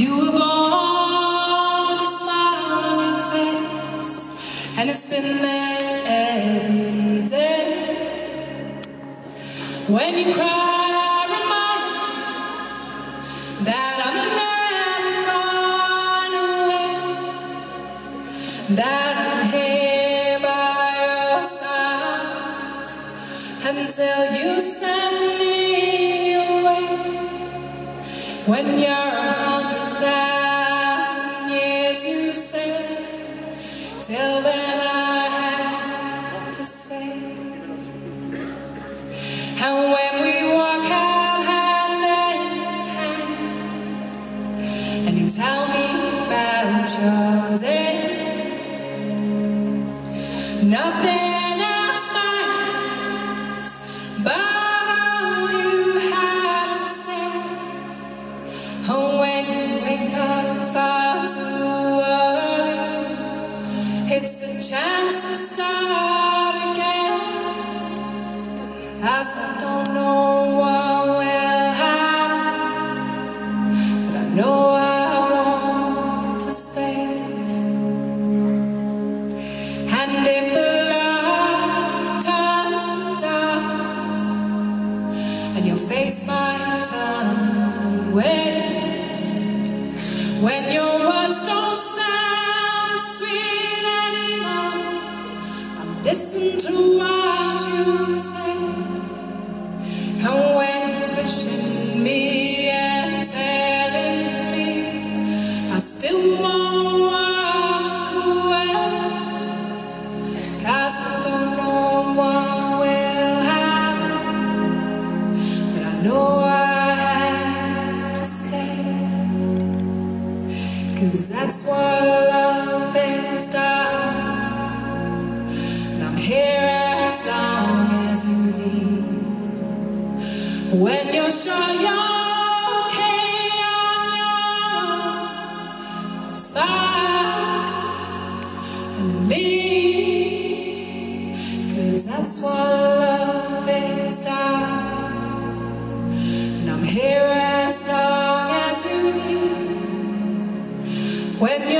You were born with a smile on your face, and it's been there every day. When you cry, I remind you that I'm never gone away, that I'm here by your side until you send me away. When you're till then I have to say. And when we walk out hand in hand, and you tell me about your day, nothing else matters but chance to start again. As I don't know what will happen, but I know I want to stay. And if the light turns to darkness, and your face might turn away, when your words don't listen to what you say. And when you're pushing me and telling me I still won't walk away, 'cause I don't know what will happen, but I know I have to stay. Cause that's what love here as long as you need. When you're sure you're okay on your own, smile and leave. Cause that's what love is, darling. And I'm here as long as you need. When you're sure